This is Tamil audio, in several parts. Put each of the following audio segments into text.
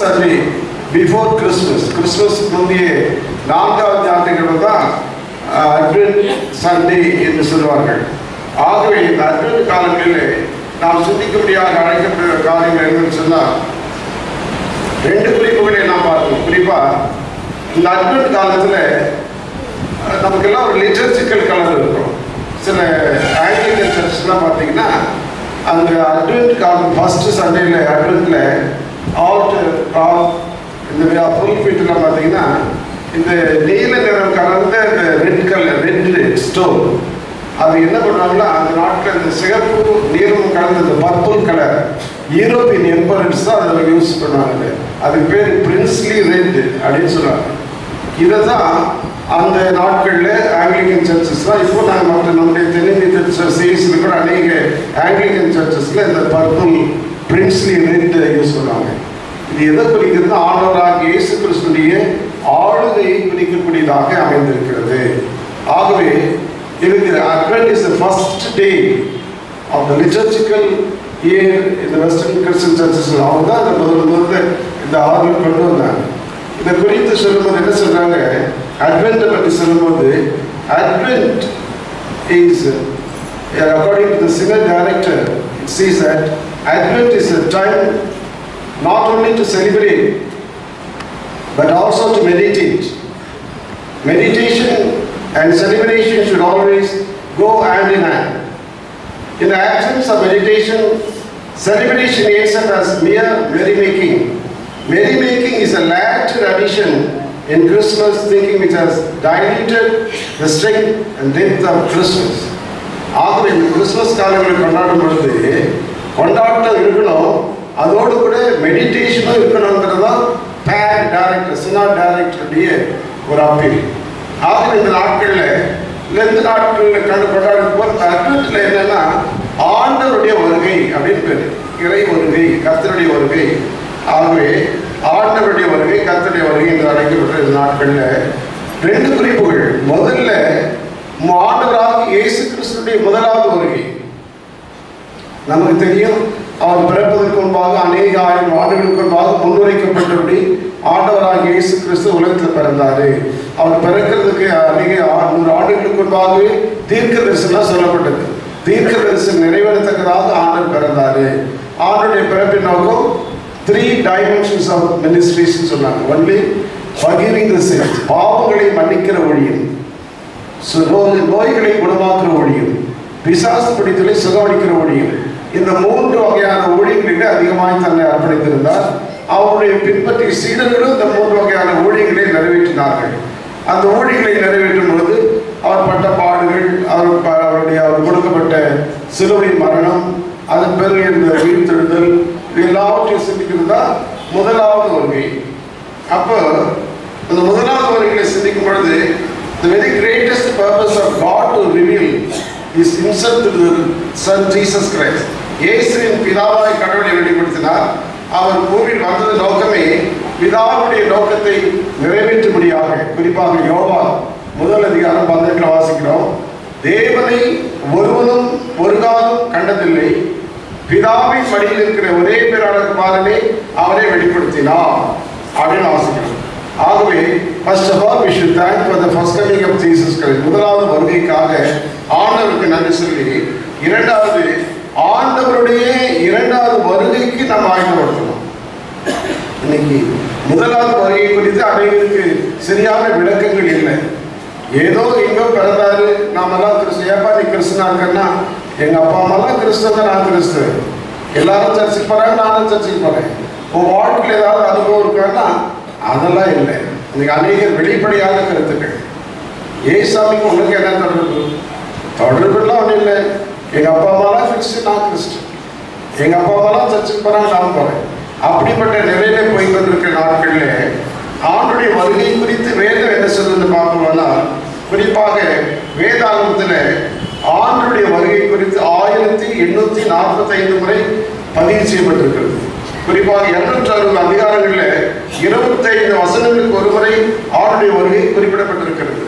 சர்வி பிஃபோர் கிறிஸ்மஸ் கிறிஸ்மஸ் முந்தைய நான்காவது ஞாயிற்றுக்கிழமை தான் அட்வென்ட் சண்டே என்று சொல்வார்கள் ஆகவே இந்த அட்வென்ட் காலங்களிலே நாம் சிந்திக்கும்படியாக அழைக்கப்படுகிற காரியங்கள் என்னன்னு சொன்னால் ரெண்டு குறிப்புகளை நாம் பார்க்கணும் குறிப்பா இந்த அட்வென்ட் காலத்தில் நமக்கெல்லாம் ஒரு லிட்டர்ஜிக்கல் கலர் இருக்கும். சில ஆங்கிலிக்கன் சர்ச்லாம் பார்த்தீங்கன்னா அந்த அட்வென்ட் காலம் ஃபர்ஸ்ட் சண்டேல அட்வென்ட்ல ஆல்ட் ஆஃப் இந்த ஃபுல் ஃபீட்டில் பார்த்தீங்கன்னா இந்த நீல நிறம் கலந்த இந்த ரெட் கலர் ரெட் ஸ்டோன் அது என்ன பண்ணுவாங்கன்னா அந்த நாட்டில் இந்த சிகப்பு நீலம் கலந்த இந்த பர்பிள் கலர் யூரோப்பியன் எம்பரன்ஸ் தான் அதில் யூஸ் பண்ணுவாங்க. அதுக்கு பேர் பிரின்ஸ்லி ரெட் அப்படின்னு சொல்லுவாங்க. இதை தான் அந்த நாட்களில் ஆங்கிலிக்கன் சர்ச்சஸ் தான் இப்போ நாங்கள் மற்ற நம்முடைய தென்னிந்திய சர்ச்சஸில் கூட அநேக ஆங்கிலிக்கன் சர்ச்சஸில் இந்த பர்பிள் பிரின்ஸ்லி ரெட் யூஸ் பண்ணுவாங்க. இது எதை குறிக்கிறது ஆண்டவராக இயேசு கிறிஸ்துடைய ஆளுகையை குறிக்கக்கூடியதாக அமைந்திருக்கிறது. ஆகவே இருக்கிற advent is the first day of the liturgical year இந்த வெஸ்டர்ன் கிறிஸ்டின் சர்ச்சஸ் அவங்க தான் இந்த முதல் முதல்ல இந்த ஆர்வம் கொண்டு வந்தாங்க இதை குறித்து சொல்லும்போது என்ன சொல்றாங்க? அட்வென்ட் பற்றி சொல்லும்போது advent is according to the singer director it says at advent is a time not only to celebrate but also to meditate. Meditation and celebration should always go hand in hand. In the absence of meditation, celebration ends up as mere merrymaking. Merrymaking is a lagged addition in Christmas thinking which has diluted the strength and depth of Christmas. ஆகவே இந்த கிறிஸ்மஸ் காலங்களை கொண்டாடும் பொழுது கொண்டாட்டம் இருக்கணும் அதோடு கூட மெடிடேஷனும் இருக்கணுங்கிறது தான் பேர் டைரக்டர் சினா டேரக்டருடைய ஒரு அப்பீல் ஆகவே இந்த நாட்களில் இந்த நாட்களில் கண்டு கொண்டாடும் போது அட்வென்ட்டில் என்னன்னா ஆண்டவருடைய வருகை அப்படின்னு பேர். இறை வருகை கத்தருடைய வருகை. ஆகவே ஆண்டவருடைய வருகை கத்தருடைய வருகை என்று அழைக்கப்பட்ட இந்த நாட்களில் ரெண்டு குறிப்புகள். முதல்ல ஆண்டவராக இயேசு கிறிஸ்துடைய முதலாவது வருகை. நமக்கு தெரியும் அவர் பிறப்பதற்கு அநேக ஆயிரம் ஆண்டுகளுக்கு முன்பாக முன்னுரைக்கப்பட்டபடி ஆண்டவராக இயேசு கிறிஸ்து உலகத்தில் பிறந்தாரு. அவர் பிறக்கிறதுக்கு அநேக நூறு ஆண்டுகளுக்கு முன்பாகவே தீர்க்க தரிசனம் சொல்லப்பட்டது. தீர்க்க தரிசனம் நிறைவேறத்தக்கதாக ஆண்டவர் பிறந்தாரு. ஆண்டுடைய பிறப்பின் நோக்கம் த்ரீ டைமென்ஷன்ஸ் ஆஃப் மினிஸ்ட்ரிஸ் சொன்னாங்க. ஒன்லி பகிரிங் த பாவங்களை மன்னிக்கிற ஒழியும் நோய்களை குணமாக்குற ஒழியும் பிசாசு பிடித்தலை சுகமளிக்கிற ஒழியும் இந்த மூன்று வகையான ஊழியங்களிலே அதிகமாய் தன்னை அர்ப்பணித்திருந்தார். அவருடைய பின்பற்றிய சீடர்களும் இந்த மூன்று வகையான ஊழியங்களை நிறைவேற்றினார்கள். அந்த ஊழியங்களை நிறைவேற்றும் பொழுது அவர் பட்ட பாடுகள் அவர் அவருடைய அவர் கொடுக்கப்பட்ட சிலுவை மரணம் அதன் பிறகு இந்த உயிர்த்தெழுதல் இது எல்லாவற்றையும் சிந்திக்கிறது தான் முதலாவது வருகை. அப்போ அந்த முதலாவது வருகையை சிந்திக்கும் பொழுது the very greatest purpose of God to reveal is himself son Jesus son இயேசுவின் பிதாவாய் கடவுளை வெளிப்படுத்தினார். அவர் பூமியில் வந்தது நோக்கமே பிதாவுடைய நோக்கத்தை நிறைவேற்றும்படியாக குறிப்பாக யோவா முதல் அதிகாரம் பன்னெண்டில் வாசிக்கிறோம். தேவனை ஒருவனும் ஒரு காலம் கண்டதில்லை. பிதாவின் வழியில் இருக்கிற ஒரே பேரான குமாரனை அவரை வெளிப்படுத்தினார். அப்படின்னு வாசிக்கிறோம். ஆகவே first of all we should thank for the first coming of Jesus Christ முதலாவது வருகைக்காக ஆண்டவருக்கு நன்றி சொல்லி இரண்டாவது ஆண்டவருடைய இரண்டாவது வருகைக்கு நாம் ஆயுதப்படுத்தணும் இன்னைக்கு முதலாவது வருகை குறித்து அனைவருக்கு சரியான விளக்கங்கள் இல்லை. ஏதோ எங்கோ பிறந்தாரு நாமெல்லாம் கிறிஸ்து ஏப்பா நீ கிறிஸ்துனா இருக்கன்னா எங்க அப்பா அம்மாலாம் தான் நான் கிறிஸ்து. எல்லாரும் சர்ச்சுக்கு போறாங்க நானும் சர்ச்சுக்கு போறேன். உன் வாழ்க்கையில் ஏதாவது அனுபவம் இருக்கான்னா அதெல்லாம் இல்லை. இன்னைக்கு அநேக வெளிப்படையான கருத்துக்கள். ஏசாமிக்கு உனக்கு என்ன தொடர்பு? தொடர்புலாம் ஒன்றும் இல்லை. எங்கள் அப்பா அம்மாலாம் கிறிஸ்து நான் கிறிஸ்து. எங்கள் அப்பா அம்மாலாம் சர்ச்சுக்கு போகிறாங்க நான் போகிறேன் அப்படிப்பட்ட நிலையில போய் கொண்டிருக்கிற நாட்களில் ஆண்டுடைய வருகை குறித்து வேதம் என்ன சொல்லுன்னு பார்க்கணும்னா குறிப்பாக வேதாகமத்தில் ஆண்டுடைய வருகை குறித்து ஆயிரத்தி எண்ணூற்றி நாற்பத்தைந்து முறை பதிவு செய்யப்பட்டிருக்கிறது. குறிப்பாக இருநூற்றி அறுபது அதிகாரங்களில் இருபத்தைந்து வசனங்களுக்கு ஒரு முறை ஆண்டுடைய வருகை குறிப்பிடப்பட்டிருக்கிறது.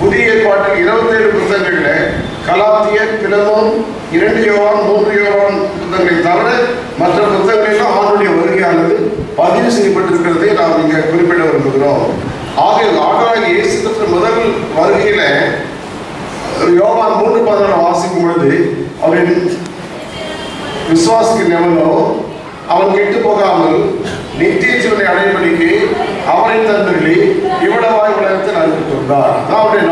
புதிய ஏற்பாட்டில் இருபத்தேழு புத்தகங்களில் கலாத்திய பிலமோன் இரண்டு யோவான் மூன்று யோவான் புத்தகங்களை தவிர மற்ற புத்தகங்களிலும் ஆண்டுடைய வருகையானது பதிவு செய்யப்பட்டிருக்கிறதை நாம் இங்கே குறிப்பிட விரும்புகிறோம். ஆகிய ஆண்டவராகிய இயேசு கிறிஸ்து முதல் வருகையில யோவான் மூன்று பதினாறு வாசிக்கும் பொழுது அவரின் விசுவாசிக்கு நிலவோ அவன் கெட்டு போகாமல் நித்திய ஜீவனை அடைபடிக்கு அவரை தந்தருளி இவ்வளவாய் உலகத்தில் அறிவித்துள்ளார் அதான் அவருடைய